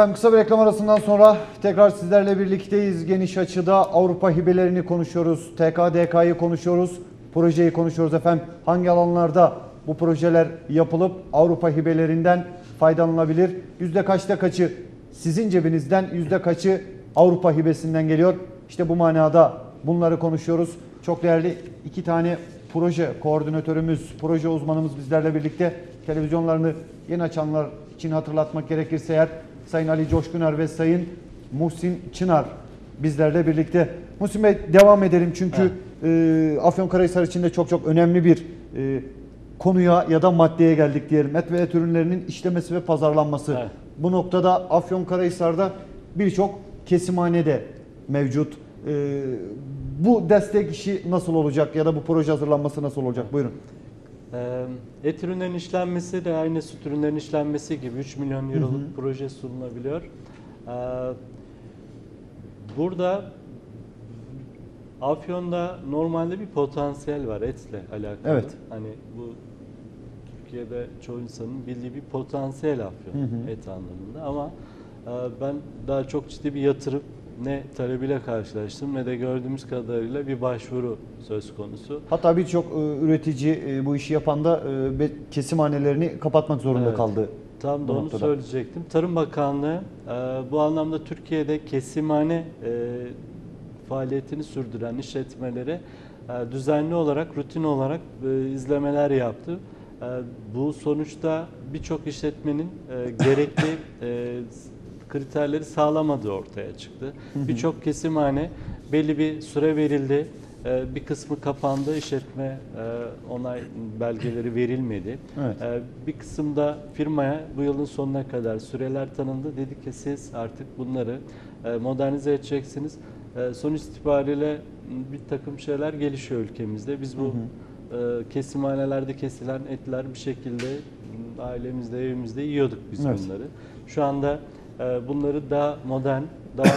Efendim kısa bir reklam arasından sonra tekrar sizlerle birlikteyiz. Geniş açıda Avrupa hibelerini konuşuyoruz. TKDK'yı konuşuyoruz. Projeyi konuşuyoruz efendim. Hangi alanlarda bu projeler yapılıp Avrupa hibelerinden faydalanılabilir? Yüzde kaçta kaçı sizin cebinizden, yüzde kaçı Avrupa hibesinden geliyor? İşte bu manada bunları konuşuyoruz. Çok değerli iki tane proje koordinatörümüz, proje uzmanımız bizlerle birlikte televizyonlarını yeni açanlar için hatırlatmak gerekirse eğer Sayın Ali Coşkuner ve Sayın Muhsin Çınar bizlerle birlikte. Muhsin Bey devam edelim çünkü e, Afyonkarahisar için de çok çok önemli bir e, konuya ya da maddeye geldik diyelim. Et ve et ürünlerinin işlemesi ve pazarlanması. Evet. Bu noktada Afyonkarahisar'da birçok kesimhane de mevcut. E, bu destek işi nasıl olacak ya da bu proje hazırlanması nasıl olacak? Buyurun. Et ürünlerin işlenmesi de aynı süt ürünlerin işlenmesi gibi 3 milyon euroluk Hı hı. proje sunulabiliyor. Burada Afyon'da normalde bir potansiyel var etle alakalı. Evet. Hani bu Türkiye'de çoğu insanın bildiği bir potansiyel Afyon Hı hı. et anlamında ama ben daha çok ciddi bir yatırım ne talebiyle karşılaştım ne de gördüğümüz kadarıyla bir başvuru söz konusu. Hatta birçok e, üretici e, bu işi yapan da e, kesimhanelerini kapatmak zorunda Evet. kaldı. Tam da onu noktada. söyleyecektim. Tarım Bakanlığı bu anlamda Türkiye'de kesimhane faaliyetini sürdüren işletmelere düzenli olarak, rutin olarak izlemeler yaptı. Bu sonuçta birçok işletmenin gerekli kriterleri sağlamadığı ortaya çıktı. Birçok kesimhane belli bir süre verildi. E, Bir kısmı kapandı, işletme e, onay belgeleri verilmedi. Evet. Ee, Bir kısımda firmaya bu yılın sonuna kadar süreler tanındı. Dedi ki siz artık bunları e, modernize edeceksiniz. E, Sonuç itibariyle bir takım şeyler gelişiyor ülkemizde. Biz bu e, kesimhanelerde kesilen etler bir şekilde ailemizde, evimizde yiyorduk biz Evet. bunları. Şu anda bunları daha modern, daha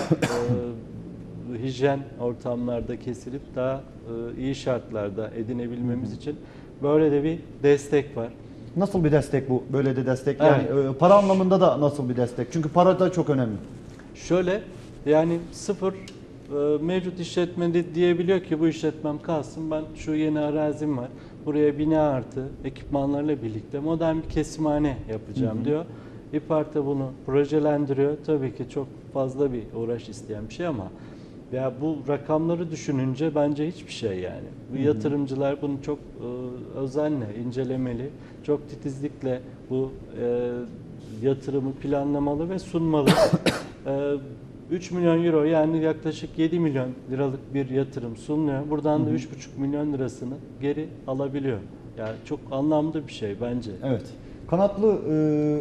e, hijyen ortamlarda kesilip daha e, iyi şartlarda edinebilmemiz için böyle de bir destek var. Nasıl bir destek bu? Böyle de destek. Yani Evet. e, para anlamında da nasıl bir destek? Çünkü para da çok önemli. Şöyle yani sıfır mevcut işletme de diyebiliyor ki bu işletmem kalsın ben şu yeni arazim var. Buraya bina artı ekipmanlarla birlikte modern bir kesimhane yapacağım diyor. İPART bunu projelendiriyor. Tabii ki çok fazla bir uğraş isteyen bir şey ama ya bu rakamları düşününce bence hiçbir şey yani. Bu yatırımcılar bunu çok e, özenle incelemeli, çok titizlikle bu e, yatırımı planlamalı ve sunmalı. e, 3 milyon euro yani yaklaşık 7 milyon liralık bir yatırım sunuluyor. Buradan da 3,5 milyon lirasını geri alabiliyor. Yani çok anlamlı bir şey bence. Evet. Kanatlı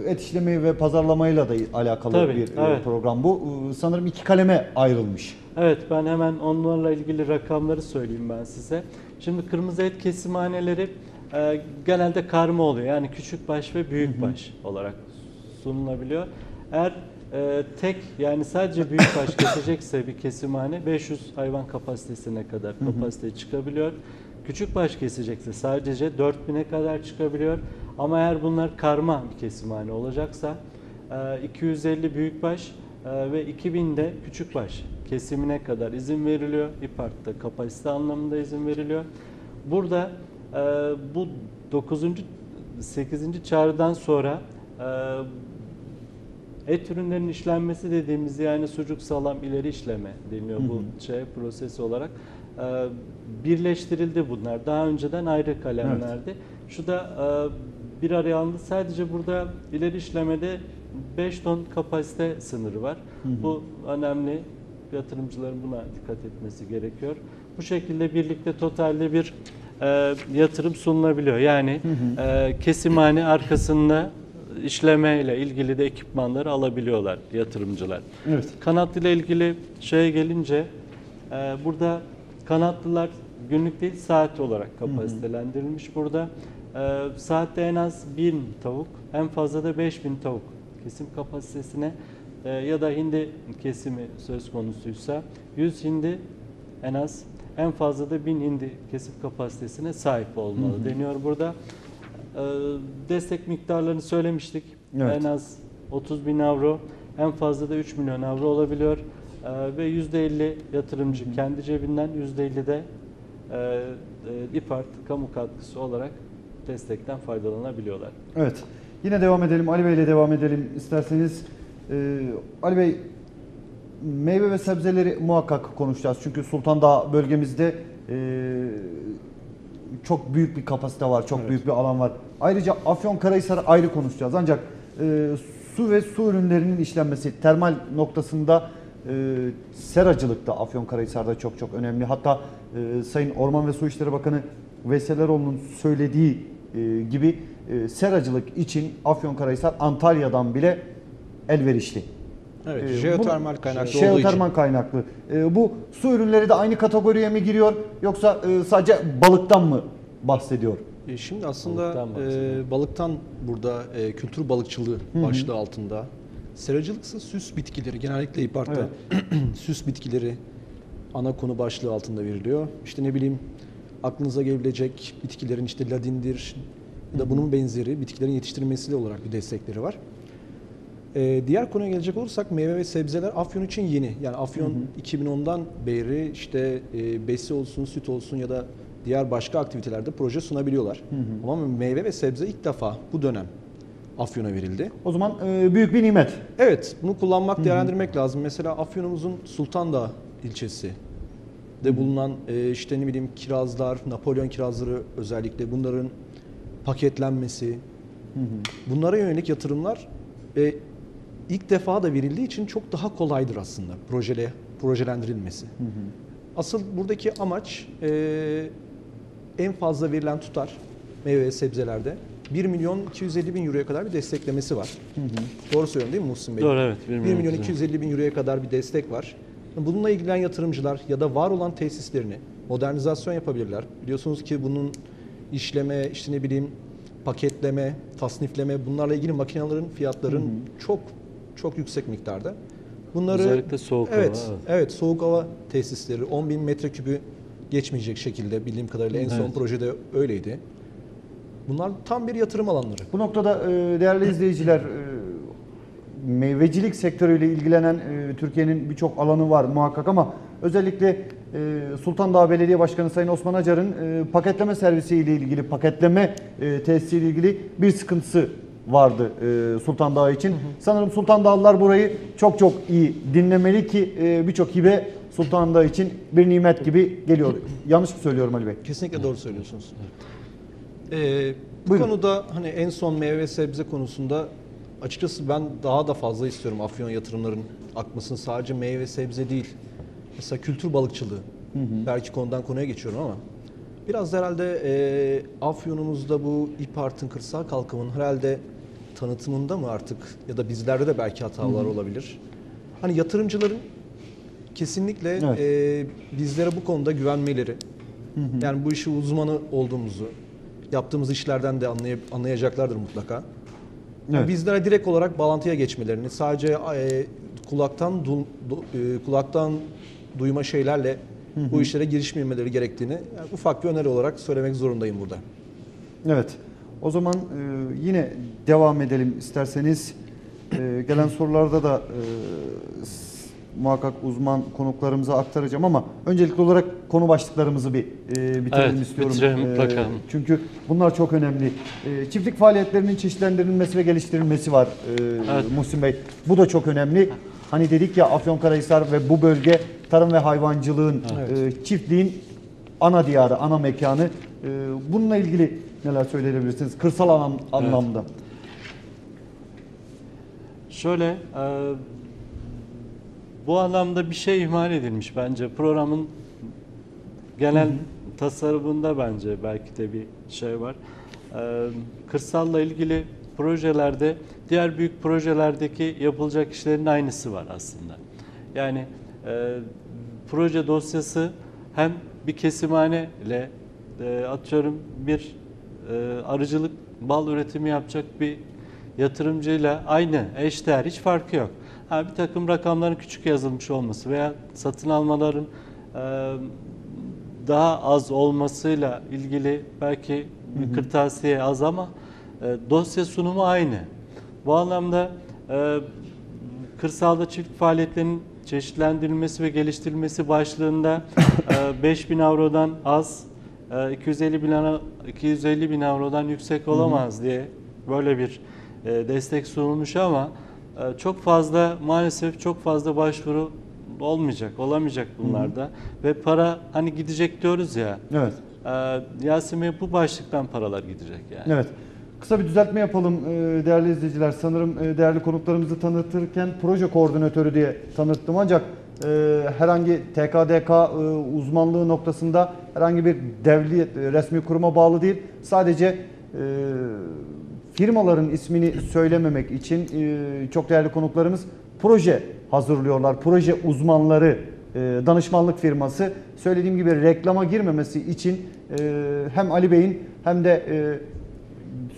e, et işlemi ve pazarlamayla da alakalı Tabii, bir e, evet. program bu. Sanırım iki kaleme ayrılmış. Evet ben hemen onlarla ilgili rakamları söyleyeyim ben size. Şimdi kırmızı et kesimhaneleri e, genelde karma oluyor. Yani küçük baş ve büyük baş olarak sunulabiliyor. Eğer e, tek yani sadece büyük baş kesecekse bir kesimhane 500 hayvan kapasitesine kadar kapasite çıkabiliyor. Küçük baş kesecekse sadece 4000'e kadar çıkabiliyor. Ama eğer bunlar karma bir kesimhane olacaksa e, 250 büyükbaş e, ve 2000 de küçükbaş kesimine kadar izin veriliyor. İPART'ta kapasite anlamında izin veriliyor. Burada e, bu 9. 8. çağrıdan sonra e, et ürünlerinin işlenmesi dediğimiz yani sucuk, salam, ileri işleme deniliyor bu şey prosesi olarak. E, birleştirildi bunlar. Daha önceden ayrı kalemlerdi. Şu da e, bir araya alındı. Sadece burada ileri işlemede 5 ton kapasite sınırı var. Bu önemli. Yatırımcıların buna dikkat etmesi gerekiyor. Bu şekilde birlikte totalde bir e, yatırım sunulabiliyor. Yani e, kesimhane arkasında işleme ile ilgili de ekipmanları alabiliyorlar yatırımcılar. Evet. Kanatlı ile ilgili şeye gelince e, burada kanatlılar günlük değil saat olarak kapasitelendirilmiş burada. E, saatte en az 1000 tavuk, en fazla da 5000 tavuk kesim kapasitesine e, ya da hindi kesimi söz konusuysa 100 hindi en az en fazla da 1000 hindi kesim kapasitesine sahip olmalı deniyor burada. E, destek miktarlarını söylemiştik. Evet. En az 30 bin avro En fazla da 3 milyon avro olabiliyor. Ee, ve %50 yatırımcı kendi cebinden %50 de e, e, İPART kamu katkısı olarak destekten faydalanabiliyorlar. Evet. Yine devam edelim. Ali Bey ile devam edelim isterseniz. Ee, Ali Bey meyve ve sebzeleri muhakkak konuşacağız. Çünkü Sultan Dağ bölgemizde e, çok büyük bir kapasite var. Çok Evet. büyük bir alan var. Ayrıca Afyonkarahisar'ı ayrı konuşacağız. Ancak e, su ve su ürünlerinin işlenmesi termal noktasında e, seracılıkta Afyonkarahisar'da çok çok önemli. Hatta e, Sayın Orman ve Su İşleri Bakanı Veseleroğlu'nun söylediği gibi e, seracılık için Afyonkarahisar Antalya'dan bile elverişli. Evet, Ee, jeotermal kaynaklı olduğu Jeotermal kaynaklı. Ee, bu su ürünleri de aynı kategoriye mi giriyor yoksa e, sadece balıktan mı bahsediyor? E, Şimdi aslında Balıktan e, balıktan burada e, kültür balıkçılığı başlığı altında. Seracılıksa süs bitkileri genellikle İPART'ta süs bitkileri ana konu başlığı altında veriliyor. İşte ne bileyim aklınıza gelebilecek bitkilerin işte ladindir ya da bunun benzeri bitkilerin yetiştirilmesi olarak bir destekleri var. Ee, diğer konuya gelecek olursak meyve ve sebzeler Afyon için yeni. Yani Afyon 2010'dan beri işte e, besi olsun, süt olsun ya da diğer başka aktivitelerde proje sunabiliyorlar. Ama meyve ve sebze ilk defa bu dönem Afyon'a verildi. O zaman e, büyük bir nimet. Evet, bunu kullanmak, değerlendirmek lazım. Mesela Afyon'umuzun Sultandağ ilçesi de bulunan e, işte ne bileyim kirazlar, Napolyon kirazları özellikle bunların paketlenmesi, bunlara yönelik yatırımlar e, ilk defa da verildiği için çok daha kolaydır aslında projele projelendirilmesi. Asıl buradaki amaç e, en fazla verilen tutar meyve ve sebzelerde 1 milyon 250 bin euroya kadar bir desteklemesi var. Doğru söylüyorum değil mi Muhsin Bey? Doğru evet. 1 1 milyon 250 bin euroya kadar bir destek var. Bununla ilgilenen yatırımcılar ya da var olan tesislerini modernizasyon yapabilirler. Biliyorsunuz ki bunun işleme, işte ne bileyim paketleme, tasnifleme bunlarla ilgili makinelerin fiyatların çok çok yüksek miktarda. Bunları Özellikle soğuk hava, evet, evet. evet soğuk hava tesisleri 10 bin metrekübü geçmeyecek şekilde bildiğim kadarıyla en son Evet. projede öyleydi. Bunlar tam bir yatırım alanları. Bu noktada değerli izleyiciler meyvecilik sektörüyle ilgilenen e, Türkiye'nin birçok alanı var muhakkak ama özellikle e, Sultan Belediye Başkanı Sayın Osman Acar'ın e, paketleme servisiyle ilgili, paketleme e, tesisiyle ilgili bir sıkıntısı vardı e, Sultan Dağı için. Sanırım Sultan Dağlılar burayı çok çok iyi dinlemeli ki e, birçok hibe Sultan Dağı için bir nimet gibi geliyor. Yanlış mı söylüyorum Ali Bey? Kesinlikle doğru söylüyorsunuz. Ee, bu Buyurun. konuda hani en son meyve ve sebze konusunda açıkçası ben daha da fazla istiyorum Afyon yatırımların akmasını sadece meyve ve sebze değil. Mesela kültür balıkçılığı. Belki konudan konuya geçiyorum ama biraz da herhalde e, Afyon'umuzda bu İPART'ın kırsal kalkımının herhalde tanıtımında mı artık ya da bizlerde de belki hatalar olabilir. Hani yatırımcıların kesinlikle Evet. e, bizlere bu konuda güvenmeleri, yani bu işi uzmanı olduğumuzu, yaptığımız işlerden de anlay- anlayacaklardır mutlaka. Evet. bizlere direkt olarak bağlantıya geçmelerini, sadece e, kulaktan du- du- e, kulaktan duyma şeylerle bu işlere girişmemeleri gerektiğini yani ufak bir öneri olarak söylemek zorundayım burada. Evet. O zaman e, yine devam edelim isterseniz. E, gelen sorularda da e, muhakkak uzman konuklarımıza aktaracağım ama öncelikli olarak konu başlıklarımızı bir e, bitirelim Evet, istiyorum. bitirelim mutlaka. çünkü bunlar çok önemli. E, çiftlik faaliyetlerinin çeşitlendirilmesi ve geliştirilmesi var e, Evet. Muhsin Bey. Bu da çok önemli. Hani dedik ya Afyonkarahisar ve bu bölge tarım ve hayvancılığın, Evet. e, çiftliğin ana diyarı, ana mekanı. E, bununla ilgili neler söyleyebilirsiniz kırsal anlam- anlamda? Şöyle, e, bu anlamda bir şey ihmal edilmiş bence. Programın genel tasarımında bence belki de bir şey var. E, kırsalla ilgili projelerde diğer büyük projelerdeki yapılacak işlerin aynısı var aslında. Yani e, proje dosyası hem bir kesimhane ile e, atıyorum bir e, arıcılık bal üretimi yapacak bir yatırımcıyla aynı eşdeğer hiç farkı yok. Ha, bir takım rakamların küçük yazılmış olması veya satın almaların e, daha az olmasıyla ilgili belki bir kırtasiye az ama e, dosya sunumu aynı. Bu anlamda e, kırsalda çift faaliyetlerin çeşitlendirilmesi ve geliştirilmesi başlığında e, 5000 avrodan az, e, 250 bin, ara- 250 bin avrodan yüksek olamaz diye böyle bir e, destek sunulmuş ama çok fazla maalesef çok fazla başvuru olmayacak, olamayacak bunlarda ve para hani gidecek diyoruz ya. Evet. e, Yasemin Bey, bu başlıktan paralar gidecek yani. Evet. Kısa bir düzeltme yapalım e, değerli izleyiciler. Sanırım e, değerli konuklarımızı tanıtırken proje koordinatörü diye tanıttım ancak e, herhangi TKDK uzmanlığı noktasında herhangi bir devlet resmi kuruma bağlı değil. Sadece firmaların ismini söylememek için e, çok değerli konuklarımız proje hazırlıyorlar. Proje uzmanları e, danışmanlık firması söylediğim gibi reklama girmemesi için e, hem Ali Bey'in hem de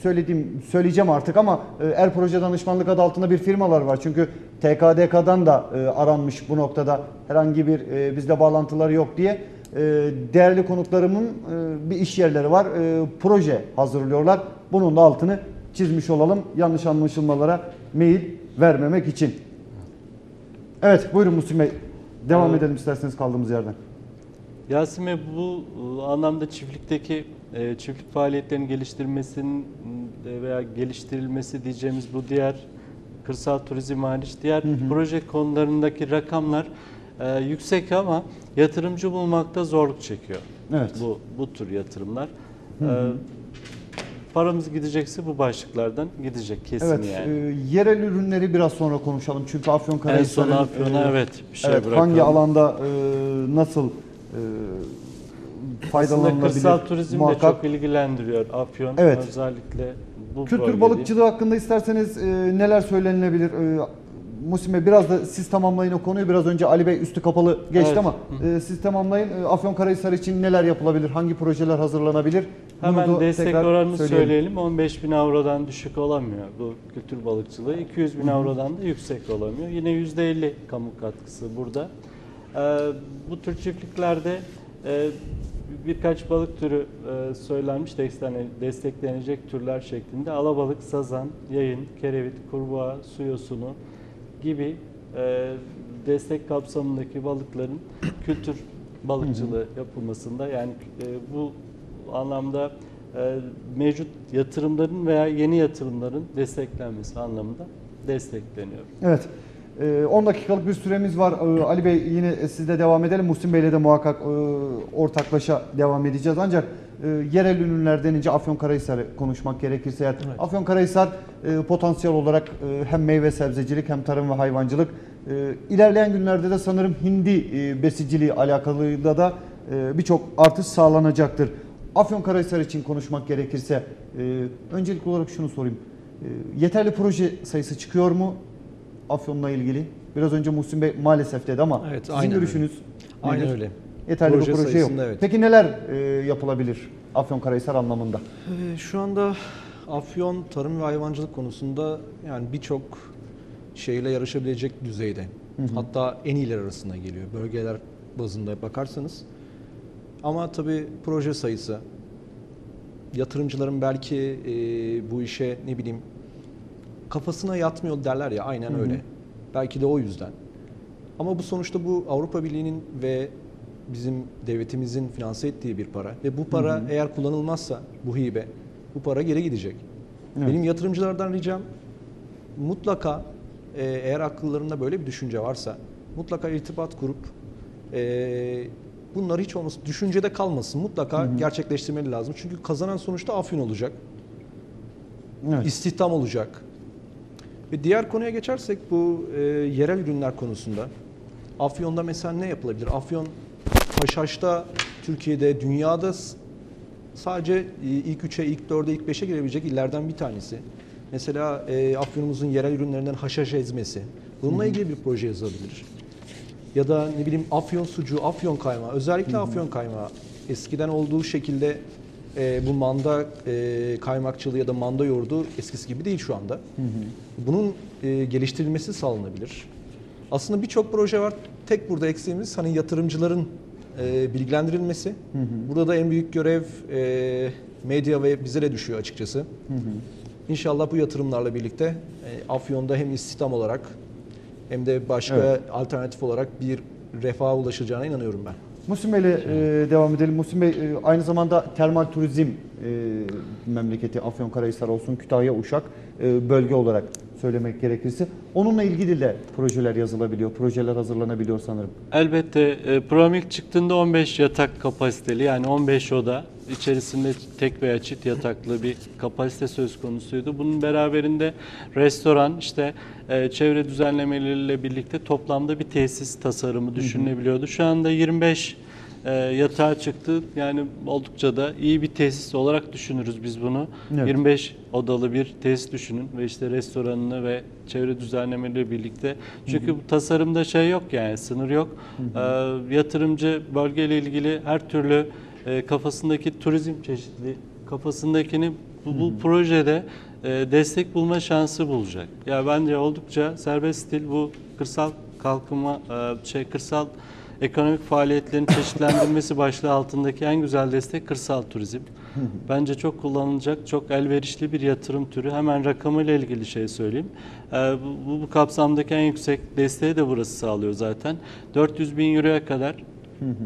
söylediğim söyleyeceğim artık ama e, Er Proje Danışmanlık adı altında bir firmalar var. Çünkü TKDK'dan da aranmış bu noktada herhangi bir e, bizde bağlantıları yok diye. Değerli konuklarımın bir iş yerleri var. Proje hazırlıyorlar. Bunun da altını çizmiş olalım. Yanlış anlaşılmalara meyil vermemek için. Evet buyurun Musim Bey. Devam Evet. edelim isterseniz kaldığımız yerden. Yasemin bu e, anlamda çiftlikteki e, çiftlik faaliyetlerinin geliştirmesinin veya geliştirilmesi diyeceğimiz bu diğer kırsal turizm hariç diğer proje konularındaki rakamlar e, yüksek ama yatırımcı bulmakta zorluk çekiyor. Evet. Bu bu tür yatırımlar. E, paramız gidecekse bu başlıklardan gidecek kesin Evet, yani. e, yerel ürünleri biraz sonra konuşalım. Çünkü en Afyonkarahisar'ın son Afyon'a e, evet bir şey evet, bırakalım. hangi alanda e, nasıl e, Aslında faydalanılabilir? kırsal turizm de çok ilgilendiriyor Afyon Evet. özellikle bu Kültür bölgede. balıkçılığı hakkında isterseniz e, neler söylenilebilir? E, Musim biraz da siz tamamlayın o konuyu. Biraz önce Ali Bey üstü kapalı geçti Evet. ama e, siz tamamlayın. E, Afyonkarahisar için neler yapılabilir? Hangi projeler hazırlanabilir? Bunu Hemen da destek oranını söyleyelim. söyleyelim. 15 bin avrodan düşük olamıyor bu kültür balıkçılığı. 200 bin avrodan da yüksek olamıyor. Yine %50 kamu katkısı burada. Ee, bu tür çiftliklerde e, birkaç balık türü e, söylenmiş desteklene- desteklenecek türler şeklinde. Alabalık, sazan, yayın, kerevit, kurbağa, su yosunu gibi e, destek kapsamındaki balıkların kültür balıkçılığı yapılmasında yani e, bu anlamda e, mevcut yatırımların veya yeni yatırımların desteklenmesi anlamında destekleniyor. Evet. Ee, 10 dakikalık bir süremiz var. Ee, Ali Bey yine sizle devam edelim. Muhsin Bey'le de muhakkak e, ortaklaşa devam edeceğiz. Ancak e, yerel ürünler denince Afyonkarahisar'ı konuşmak gerekirse eğer. Evet. Afyonkarahisar e, potansiyel olarak e, hem meyve sebzecilik hem tarım ve hayvancılık. E, ilerleyen günlerde de sanırım hindi e, besiciliği alakalı da e, birçok artış sağlanacaktır. Afyonkarahisar için konuşmak gerekirse e, öncelikli olarak şunu sorayım. E, yeterli proje sayısı çıkıyor mu? Afyon'la ilgili. Biraz önce Muhsin Bey maalesef dedi ama Evet, sizin aynen görüşünüz Aynen nedir? öyle. Yeterli Proje bir proje yok. evet. Peki neler e, yapılabilir Afyonkarahisar anlamında? Ee, Şu anda Afyon tarım ve hayvancılık konusunda yani birçok şeyle yarışabilecek düzeyde. Hatta en iyiler arasında geliyor. Bölgeler bazında bakarsanız. Ama tabii proje sayısı, yatırımcıların belki e, bu işe ne bileyim kafasına yatmıyor derler ya aynen Hı hı. öyle. Belki de o yüzden. Ama bu sonuçta bu Avrupa Birliği'nin ve bizim devletimizin finanse ettiği bir para ve bu para Hı hı. eğer kullanılmazsa bu hibe bu para geri gidecek. Evet. Benim yatırımcılardan ricam mutlaka e, eğer akıllarında böyle bir düşünce varsa mutlaka irtibat kurup e, bunlar hiç olmasın düşüncede kalmasın mutlaka Hı hı. gerçekleştirmeli lazım. Çünkü kazanan sonuçta Afyon olacak. Evet. istihdam olacak. Ve diğer konuya geçersek bu e, yerel ürünler konusunda. Afyon'da mesela ne yapılabilir? Afyon haşhaşta Türkiye'de, dünyada sadece e, ilk 3'e, ilk 4'e, ilk 5'e girebilecek illerden bir tanesi. Mesela e, Afyon'umuzun yerel ürünlerinden haşhaş ezmesi. Bununla ilgili bir proje yazılabilir. Ya da ne bileyim Afyon sucuğu, Afyon kaymağı. Özellikle Afyon kaymağı. Eskiden olduğu şekilde e, bu manda e, kaymakçılığı ya da manda yoğurdu eskisi gibi değil şu anda. Bunun e, geliştirilmesi sağlanabilir. Aslında birçok proje var. Tek burada eksiğimiz hani yatırımcıların e, bilgilendirilmesi. Burada da en büyük görev e, medya ve bize de düşüyor açıkçası. İnşallah bu yatırımlarla birlikte e, Afyon'da hem istihdam olarak hem de başka Evet. alternatif olarak bir refaha ulaşılacağına inanıyorum ben. Musim Bey'le e, devam edelim. Musim Bey e, aynı zamanda termal turizm e, memleketi Afyonkarahisar olsun, Kütahya, Uşak e, bölge olarak söylemek gerekirse. Onunla ilgili de projeler yazılabiliyor, projeler hazırlanabiliyor sanırım. Elbette e, program ilk çıktığında 15 yatak kapasiteli yani 15 oda içerisinde tek veya çift yataklı bir kapasite söz konusuydu. Bunun beraberinde restoran işte e, çevre düzenlemeleriyle birlikte toplamda bir tesis tasarımı düşünülebiliyordu. Şu anda 25 e, yatağa çıktı. Yani oldukça da iyi bir tesis olarak düşünürüz biz bunu. Evet. 25 odalı bir tesis düşünün ve işte restoranını ve çevre düzenlemeleriyle birlikte. Çünkü bu tasarımda şey yok yani sınır yok. Ee, yatırımcı bölgeyle ilgili her türlü e, kafasındaki turizm çeşitli kafasındakini bu, bu projede e, destek bulma şansı bulacak. Ya bence oldukça serbest stil bu kırsal kalkınma e, şey kırsal ekonomik faaliyetlerin çeşitlendirilmesi başlığı altındaki en güzel destek kırsal turizm. Bence çok kullanılacak, çok elverişli bir yatırım türü. Hemen rakamıyla ilgili şey söyleyeyim. Ee, bu, bu, bu kapsamdaki en yüksek desteği de burası sağlıyor zaten. 400 bin euroya kadar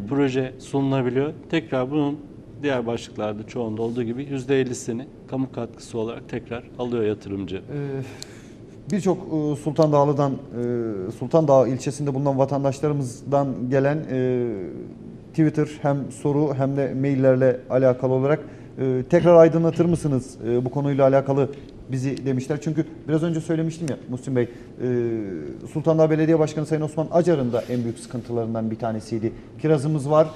proje sunulabiliyor. Tekrar bunun diğer başlıklarda çoğunda olduğu gibi %50'sini kamu katkısı olarak tekrar alıyor yatırımcı. Birçok Sultan Dağlı'dan, Sultan Dağı ilçesinde bulunan vatandaşlarımızdan gelen e, Twitter hem soru hem de maillerle alakalı olarak e, tekrar aydınlatır mısınız e, bu konuyla alakalı bizi demişler. Çünkü biraz önce söylemiştim ya Muhsin Bey, Sultan Dağı Belediye Başkanı Sayın Osman Acar'ın da en büyük sıkıntılarından bir tanesiydi. Kirazımız var,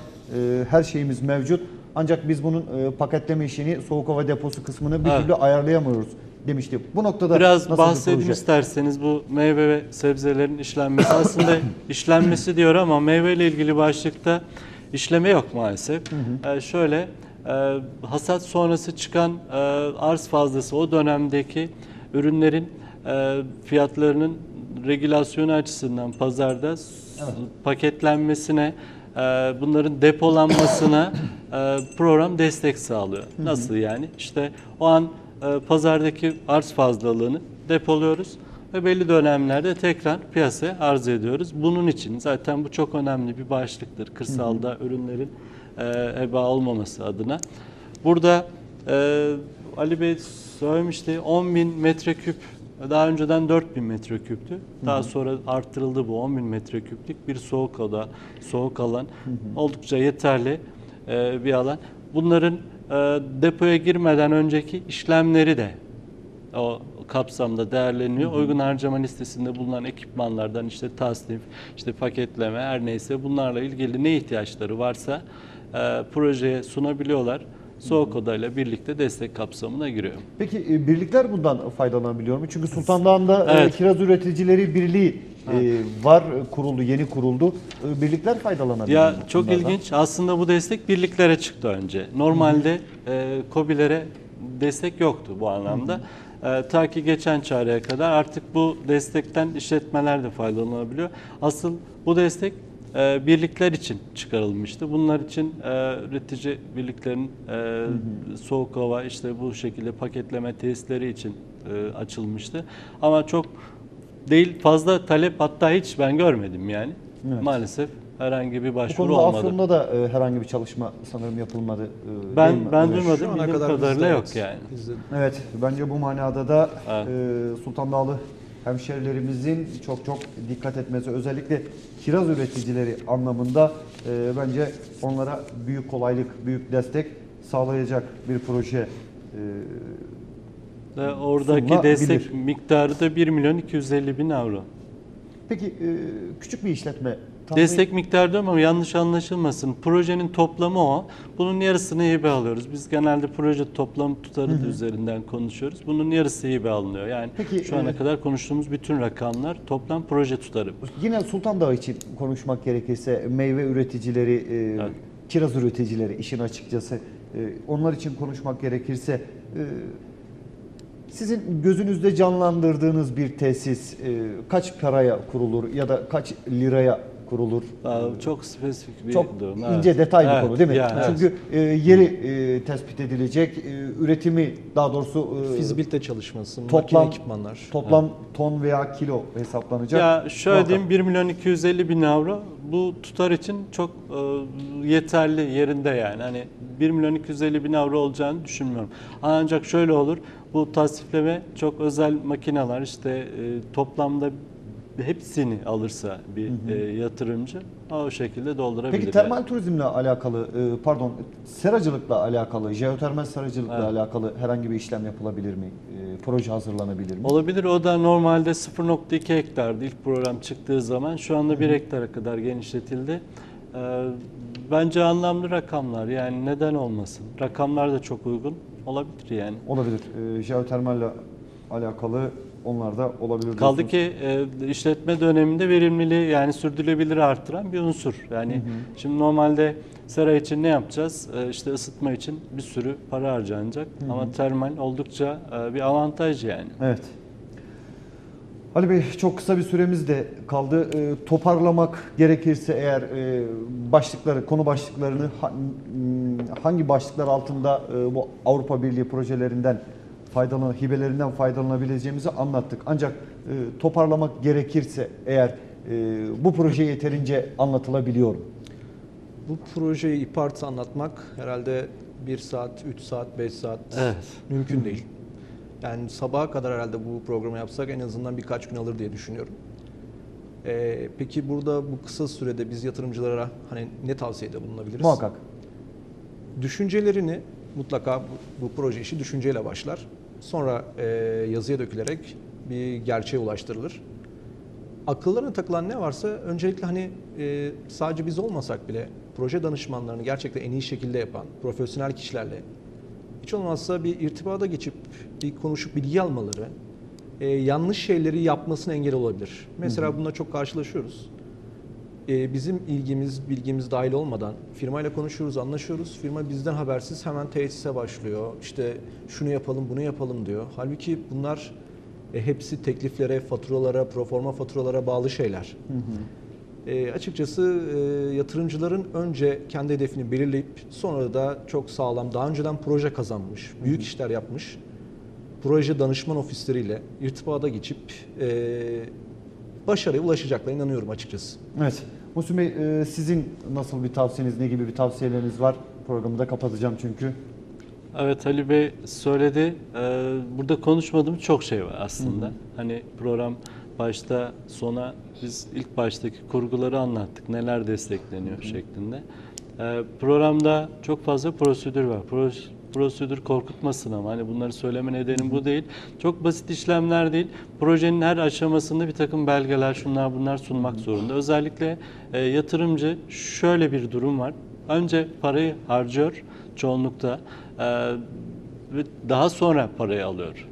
her şeyimiz mevcut. Ancak biz bunun paketleme işini, soğuk hava deposu kısmını bir Evet. türlü ayarlayamıyoruz demişti. Bu noktada Biraz nasıl bahsedeyim isterseniz bu meyve ve sebzelerin işlenmesi. Aslında işlenmesi diyor ama meyve ile ilgili başlıkta işleme yok maalesef. Ee, şöyle e, hasat sonrası çıkan e, arz fazlası o dönemdeki ürünlerin e, fiyatlarının regülasyonu açısından pazarda s- paketlenmesine e, bunların depolanmasına e, program destek sağlıyor. Nasıl yani? İşte o an pazardaki arz fazlalığını depoluyoruz ve belli dönemlerde tekrar piyasaya arz ediyoruz. Bunun için zaten bu çok önemli bir başlıktır. Kırsalda ürünlerin e, heba olmaması adına. Burada e, Ali Bey söylemişti 10 bin metreküp daha önceden 4000 metreküptü. Daha sonra arttırıldı bu 10 bin metreküplük bir soğuk oda, soğuk alan. Oldukça yeterli e, bir alan. Bunların e, depoya girmeden önceki işlemleri de o kapsamda değerleniyor. Uygun harcama listesinde bulunan ekipmanlardan işte tasnif, işte paketleme her neyse bunlarla ilgili ne ihtiyaçları varsa e, projeye sunabiliyorlar. Soğuk odayla birlikte destek kapsamına giriyor. Peki e, birlikler bundan faydalanabiliyor mu? Çünkü Sultan Dağı'nda e, Evet. Kiraz Üreticileri Birliği e, var, e, kuruldu, yeni kuruldu. E, Birlikler faydalanabiliyor Ya mu çok bunlardan? ilginç. Aslında bu destek birliklere çıktı önce. Normalde e, KOBİ'lere destek yoktu bu anlamda. E, ta ki geçen çareye kadar artık bu destekten işletmeler de faydalanabiliyor. Asıl bu destek e, birlikler için çıkarılmıştı. Bunlar için e, üretici birliklerin e, soğuk hava işte bu şekilde paketleme tesisleri için e, açılmıştı. Ama çok değil fazla talep hatta hiç ben görmedim yani. Evet. Maalesef herhangi bir Bu başvuru konuda olmadı. Afyon'da da e, herhangi bir çalışma sanırım yapılmadı. e, Ben ben Evet. duymadım. Bildiğim kadar kadarıyla yok yani. Bizde Evet, bence bu manada da Evet. e, Sultan Dağlı hemşerilerimizin çok çok dikkat etmesi, özellikle kiraz üreticileri anlamında e, bence onlara büyük kolaylık, büyük destek sağlayacak bir proje e, Ve oradaki destek miktarı da 1 milyon 250 bin avro. Peki e, küçük bir işletme. Destek miktarı diyorum ama yanlış anlaşılmasın. Projenin toplamı o. Bunun yarısını hibe alıyoruz. Biz genelde proje toplam tutarı da üzerinden konuşuyoruz. Bunun yarısı hibe alınıyor. Yani Peki, şu ana e, kadar konuştuğumuz bütün rakamlar toplam proje tutarı. Yine Sultan Dağı için konuşmak gerekirse meyve üreticileri, e, Evet. kiraz üreticileri işin açıkçası e, onlar için konuşmak gerekirse e, sizin gözünüzde canlandırdığınız bir tesis e, kaç paraya kurulur ya da kaç liraya kurulur? Aa, Çok spesifik bir Çok durum. ince evet. detay bir Evet, konu değil mi? yani, evet. Çünkü e, yeri e, tespit edilecek, e, üretimi daha doğrusu e, Fizibilite çalışması, toplam- makine ekipmanlar. toplam ton veya kilo hesaplanacak. Ya şöyle Muhakkak. diyeyim 1 milyon 250 bin avro bu tutar için çok e, yeterli yerinde yani. Hani 1 milyon 250 bin avro olacağını düşünmüyorum. Ancak şöyle olur bu tasnifleme çok özel makineler işte e, toplamda hepsini alırsa bir e, yatırımcı o şekilde doldurabilir. Peki termal turizmle alakalı, e, pardon, seracılıkla alakalı, jeotermal seracılıkla Evet. alakalı herhangi bir işlem yapılabilir mi? E, proje hazırlanabilir mi? Olabilir. O da normalde 0.2 hektardı ilk program çıktığı zaman. Şu anda 1 hektara kadar genişletildi. Ee, bence anlamlı rakamlar. Yani neden olmasın? Rakamlar da çok uygun. Olabilir yani. Olabilir. E, jeotermalle alakalı onlar da olabilir. Kaldı diyorsunuz. ki e, işletme döneminde verimliliği yani sürdürülebilir artıran bir unsur. Yani şimdi normalde sera için ne yapacağız? E, işte ısıtma için bir sürü para harcanacak. Ama termal oldukça e, bir avantaj yani. Evet. Ali Bey çok kısa bir süremiz de kaldı. E, toparlamak gerekirse eğer e, başlıkları, konu başlıklarını ha- m, hangi başlıklar altında e, bu Avrupa Birliği projelerinden faydalan hibelerinden faydalanabileceğimizi anlattık. Ancak e, toparlamak gerekirse eğer e, bu proje yeterince anlatılabiliyor mu? Bu projeyi İPART anlatmak herhalde 1 saat, 3 saat, 5 saat Evet. mümkün değil. Yani sabaha kadar herhalde bu programı yapsak en azından birkaç gün alır diye düşünüyorum. Ee, peki burada bu kısa sürede biz yatırımcılara hani ne tavsiyede bulunabiliriz? Muhakkak. Düşüncelerini mutlaka bu, bu proje işi düşünceyle başlar. Sonra e, yazıya dökülerek bir gerçeğe ulaştırılır. Akıllarına takılan ne varsa öncelikle hani e, sadece biz olmasak bile proje danışmanlarını gerçekten en iyi şekilde yapan profesyonel kişilerle hiç olmazsa bir irtibada geçip bir konuşup bilgi almaları e, yanlış şeyleri yapmasına engel olabilir. Mesela bununla çok karşılaşıyoruz. E, bizim ilgimiz, bilgimiz dahil olmadan firmayla konuşuyoruz, anlaşıyoruz. Firma bizden habersiz hemen tesise başlıyor. İşte şunu yapalım, bunu yapalım diyor. Halbuki bunlar e, hepsi tekliflere, faturalara, proforma faturalara bağlı şeyler. E, açıkçası e, yatırımcıların önce kendi hedefini belirleyip sonra da çok sağlam, daha önceden proje kazanmış, büyük işler yapmış proje danışman ofisleriyle irtibata geçip e, başarıya ulaşacaklarına inanıyorum açıkçası. Evet. Muhsin Bey e, sizin nasıl bir tavsiyeniz, ne gibi bir tavsiyeleriniz var? Programı da kapatacağım çünkü. Evet Ali Bey söyledi. Ee, burada konuşmadığım çok şey var aslında. Hani program başta sona biz ilk baştaki kurguları anlattık. Neler destekleniyor şeklinde. Ee, programda çok fazla prosedür var. Pro- prosedür korkutmasın ama hani bunları söyleme nedenim bu değil. Çok basit işlemler değil. Projenin her aşamasında bir takım belgeler şunlar bunlar sunmak zorunda. Özellikle e, yatırımcı şöyle bir durum var. Önce parayı harcıyor çoğunlukta e, ve daha sonra parayı alıyor.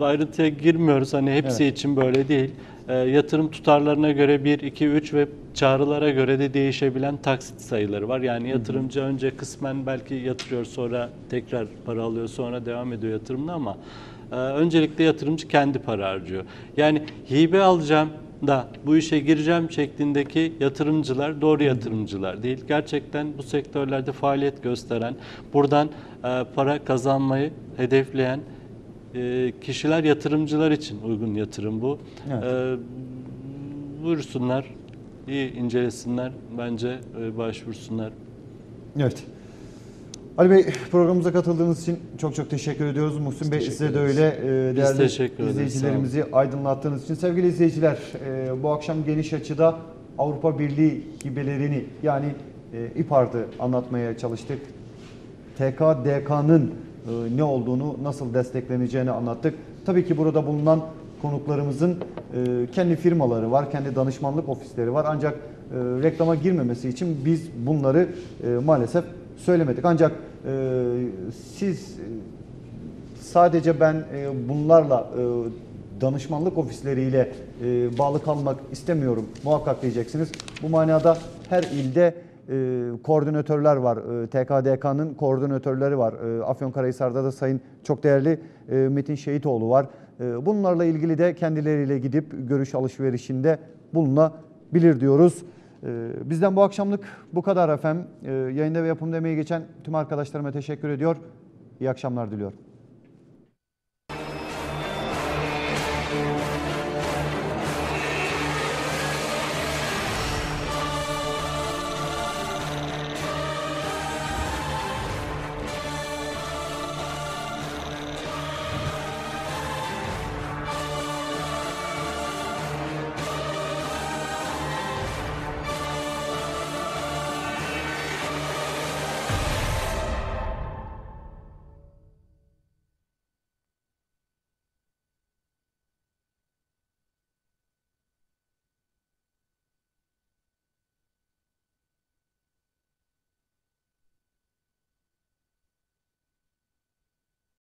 Ayrıntıya girmiyoruz hani hepsi Evet. için böyle değil. E, yatırım tutarlarına göre 1, 2, 3 ve çağrılara göre de değişebilen taksit sayıları var. Yani yatırımcı önce kısmen belki yatırıyor sonra tekrar para alıyor sonra devam ediyor yatırımına ama e, öncelikle yatırımcı kendi para harcıyor. Yani hibe alacağım da bu işe gireceğim şeklindeki yatırımcılar doğru yatırımcılar değil. Gerçekten bu sektörlerde faaliyet gösteren, buradan e, para kazanmayı hedefleyen e, kişiler yatırımcılar için uygun yatırım bu. Evet. E, buyursunlar, iyi incelesinler, bence e, başvursunlar. Evet. Ali Bey programımıza katıldığınız için çok çok teşekkür ediyoruz. Muhsin Bey size de öyle e, değerli izleyicilerimizi aydınlattığınız için. Sevgili izleyiciler e, bu akşam geniş açıda Avrupa Birliği hibelerini yani e, İPAR'dı anlatmaya çalıştık. TKDK'nın ne olduğunu, nasıl destekleneceğini anlattık. Tabii ki burada bulunan konuklarımızın e, kendi firmaları var, kendi danışmanlık ofisleri var. Ancak e, reklama girmemesi için biz bunları e, maalesef söylemedik. Ancak e, siz e, sadece ben e, bunlarla e, danışmanlık ofisleriyle e, bağlı kalmak istemiyorum muhakkak diyeceksiniz. Bu manada her ilde e, koordinatörler var. E, TKDK'nın koordinatörleri var. E, Afyonkarahisar'da da sayın çok değerli e, Metin Şehitoğlu var. E, bunlarla ilgili de kendileriyle gidip görüş alışverişinde bulunabilirsiniz. bilir diyoruz. Ee, Bizden bu akşamlık bu kadar efendim. Ee, Yayında ve yapımda emeği geçen tüm arkadaşlarıma teşekkür ediyor. İyi akşamlar diliyorum.